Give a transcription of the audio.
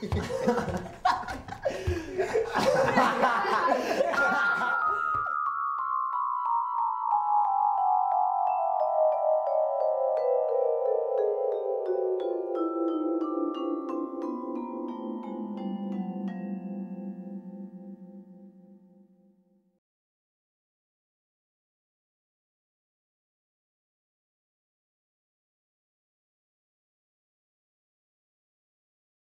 ハハハハ!